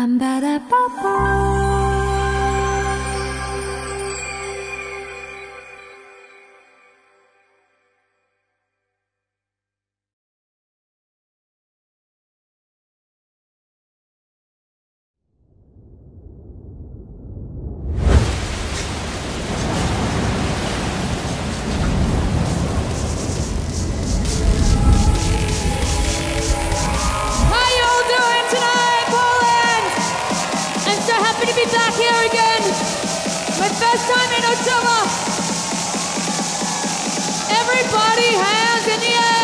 How to be back here again. My first time in Ottawa. Everybody, hands in the air.